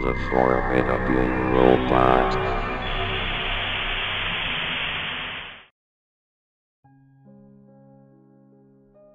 The Formidable Robot.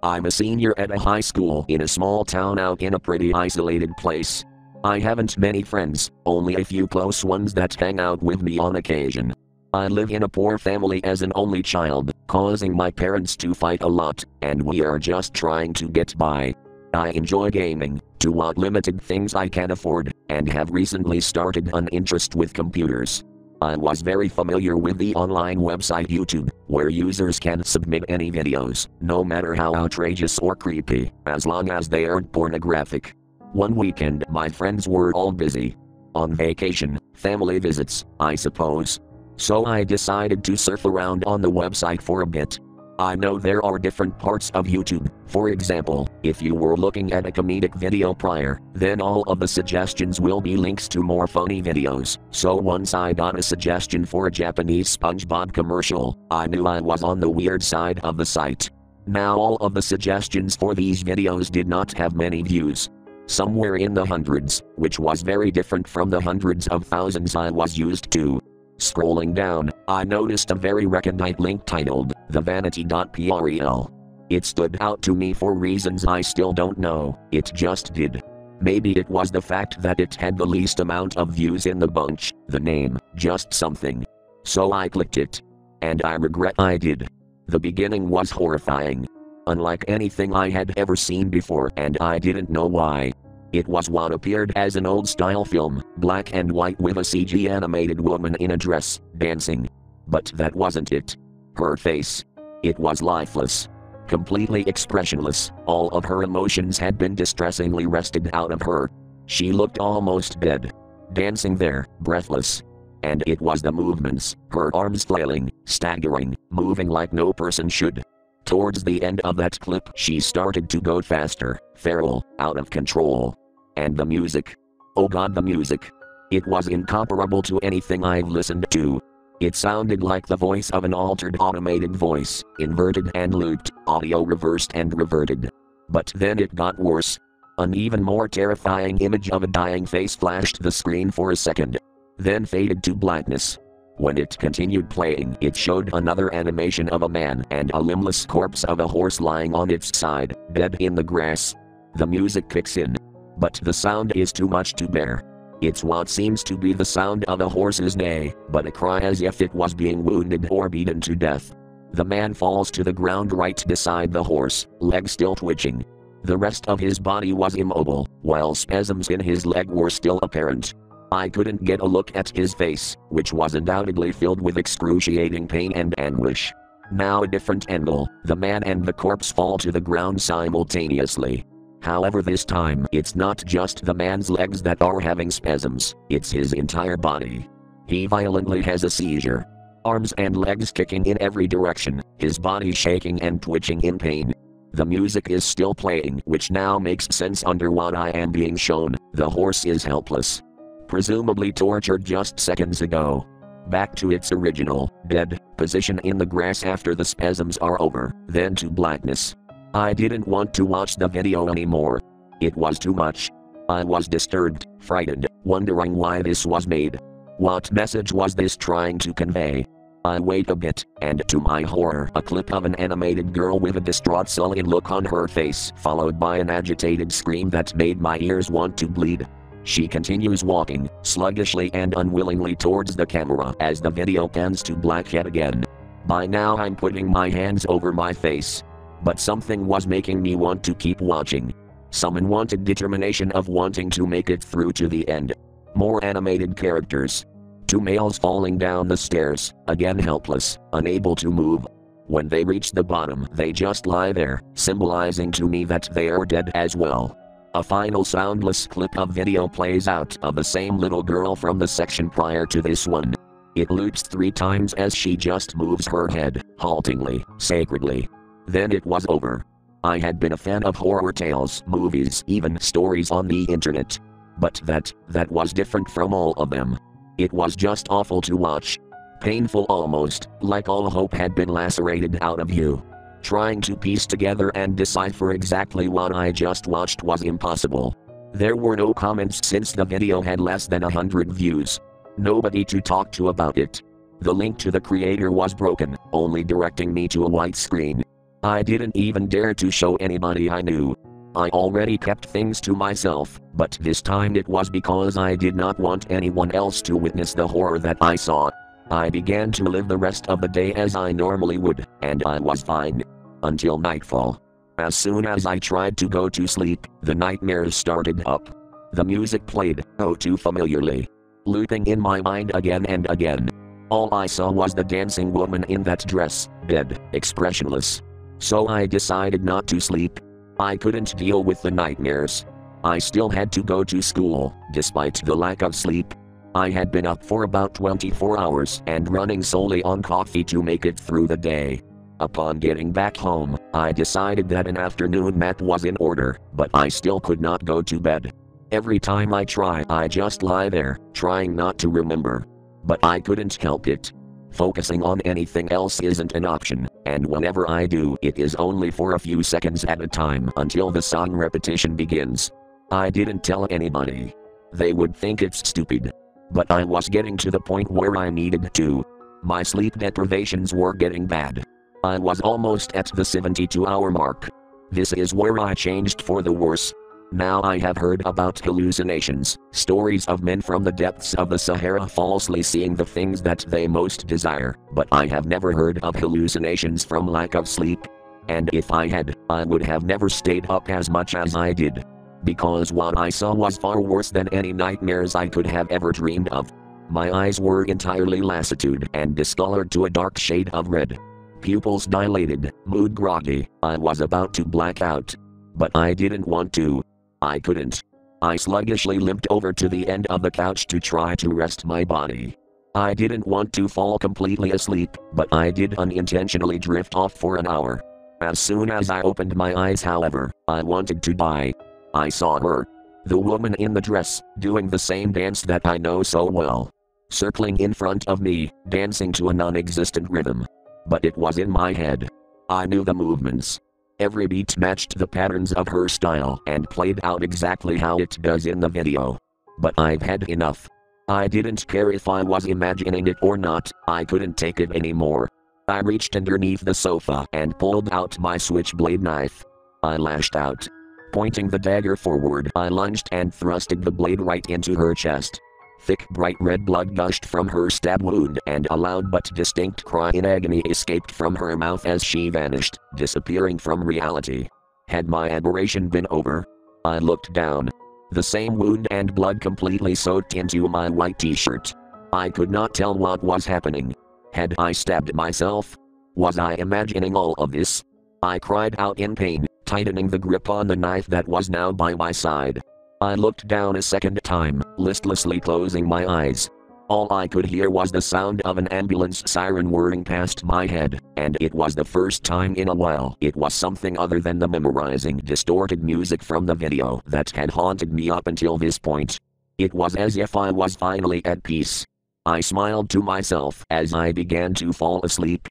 I'm a senior at a high school in a small town out in a pretty isolated place. I haven't many friends, only a few close ones that hang out with me on occasion. I live in a poor family as an only child, causing my parents to fight a lot, and we are just trying to get by. I enjoy gaming, to what limited things I can afford, and have recently started an interest with computers. I was very familiar with the online website YouTube, where users can submit any videos, no matter how outrageous or creepy, as long as they aren't pornographic. One weekend, my friends were all busy. On vacation, family visits, I suppose. So I decided to surf around on the website for a bit. I know there are different parts of YouTube. For example, if you were looking at a comedic video prior, then all of the suggestions will be links to more funny videos. So once I got a suggestion for a Japanese SpongeBob commercial, I knew I was on the weird side of the site. Now all of the suggestions for these videos did not have many views. Somewhere in the hundreds, which was very different from the hundreds of thousands I was used to. Scrolling down, I noticed a very recondite link titled, The Vanity.prel. It stood out to me for reasons I still don't know, it just did. Maybe it was the fact that it had the least amount of views in the bunch, the name, just something. So I clicked it. And I regret I did. The beginning was horrifying. Unlike anything I had ever seen before, and I didn't know why. It was what appeared as an old style film, black and white with a CG animated woman in a dress, dancing. But that wasn't it. Her face. It was lifeless. Completely expressionless, all of her emotions had been distressingly wrested out of her. She looked almost dead. Dancing there, breathless. And it was the movements, her arms flailing, staggering, moving like no person should. Towards the end of that clip, she started to go faster, feral, out of control. And the music. Oh god, the music. It was incomparable to anything I've listened to. It sounded like the voice of an altered automated voice, inverted and looped, audio reversed and reverted. But then it got worse. An even more terrifying image of a dying face flashed the screen for a second, then faded to blackness. When it continued playing, it showed another animation of a man and a limbless corpse of a horse lying on its side, dead in the grass. The music kicks in, but the sound is too much to bear. It's what seems to be the sound of a horse's neigh, but a cry as if it was being wounded or beaten to death. The man falls to the ground right beside the horse, leg still twitching. The rest of his body was immobile, while spasms in his leg were still apparent. I couldn't get a look at his face, which was undoubtedly filled with excruciating pain and anguish. Now a different angle, the man and the corpse fall to the ground simultaneously. However, this time it's not just the man's legs that are having spasms, it's his entire body. He violently has a seizure. Arms and legs kicking in every direction, his body shaking and twitching in pain. The music is still playing, which now makes sense under what I am being shown. The horse is helpless. Presumably tortured just seconds ago. Back to its original, dead, position in the grass after the spasms are over, then to blackness. I didn't want to watch the video anymore. It was too much. I was disturbed, frightened, wondering why this was made. What message was this trying to convey? I wait a bit, and to my horror, a clip of an animated girl with a distraught sullen look on her face, followed by an agitated scream that made my ears want to bleed. She continues walking, sluggishly and unwillingly towards the camera as the video pans to black yet again. By now I'm putting my hands over my face, but something was making me want to keep watching. Some unwanted determination of wanting to make it through to the end. More animated characters. Two males falling down the stairs, again helpless, unable to move. When they reach the bottom, they just lie there, symbolizing to me that they are dead as well. A final soundless clip of video plays out of the same little girl from the section prior to this one. It loops three times as she just moves her head, haltingly, sacredly, then it was over. I had been a fan of horror tales, movies, even stories on the internet. But that, that was different from all of them. It was just awful to watch. Painful almost, like all hope had been lacerated out of you. Trying to piece together and decipher exactly what I just watched was impossible. There were no comments since the video had less than a hundred views. Nobody to talk to about it. The link to the creator was broken, only directing me to a white screen. I didn't even dare to show anybody I knew. I already kept things to myself, but this time it was because I did not want anyone else to witness the horror that I saw. I began to live the rest of the day as I normally would, and I was fine. Until nightfall. As soon as I tried to go to sleep, the nightmares started up. The music played, oh too familiarly. Looping in my mind again and again. All I saw was the dancing woman in that dress, dead, expressionless. So I decided not to sleep. I couldn't deal with the nightmares. I still had to go to school, despite the lack of sleep. I had been up for about 24 hours and running solely on coffee to make it through the day. Upon getting back home, I decided that an afternoon nap was in order, but I still could not go to bed. Every time I try, I just lie there, trying not to remember. But I couldn't help it. Focusing on anything else isn't an option, and whenever I do, it is only for a few seconds at a time until the song repetition begins. I didn't tell anybody. They would think it's stupid. But I was getting to the point where I needed to. My sleep deprivations were getting bad. I was almost at the 72 hour mark. This is where I changed for the worse. Now I have heard about hallucinations, stories of men from the depths of the Sahara falsely seeing the things that they most desire, but I have never heard of hallucinations from lack of sleep. And if I had, I would have never stayed up as much as I did. Because what I saw was far worse than any nightmares I could have ever dreamed of. My eyes were entirely lassitude and discolored to a dark shade of red. Pupils dilated, mood groggy, I was about to black out. But I didn't want to. I couldn't. I sluggishly limped over to the end of the couch to try to rest my body. I didn't want to fall completely asleep, but I did unintentionally drift off for an hour. As soon as I opened my eyes, however, I wanted to die. I saw her. The woman in the dress, doing the same dance that I know so well. Circling in front of me, dancing to a non existent rhythm. But it was in my head. I knew the movements. Every beat matched the patterns of her style and played out exactly how it does in the video. But I've had enough. I didn't care if I was imagining it or not, I couldn't take it anymore. I reached underneath the sofa and pulled out my switchblade knife. I lashed out. Pointing the dagger forward, I lunged and thrusted the blade right into her chest. Thick bright red blood gushed from her stab wound and a loud but distinct cry in agony escaped from her mouth as she vanished, disappearing from reality. Had my aberration been over? I looked down. The same wound and blood completely soaked into my white t-shirt. I could not tell what was happening. Had I stabbed myself? Was I imagining all of this? I cried out in pain, tightening the grip on the knife that was now by my side. I looked down a second time, listlessly closing my eyes. All I could hear was the sound of an ambulance siren whirring past my head, and it was the first time in a while it was something other than the memorizing distorted music from the video that had haunted me up until this point. It was as if I was finally at peace. I smiled to myself as I began to fall asleep,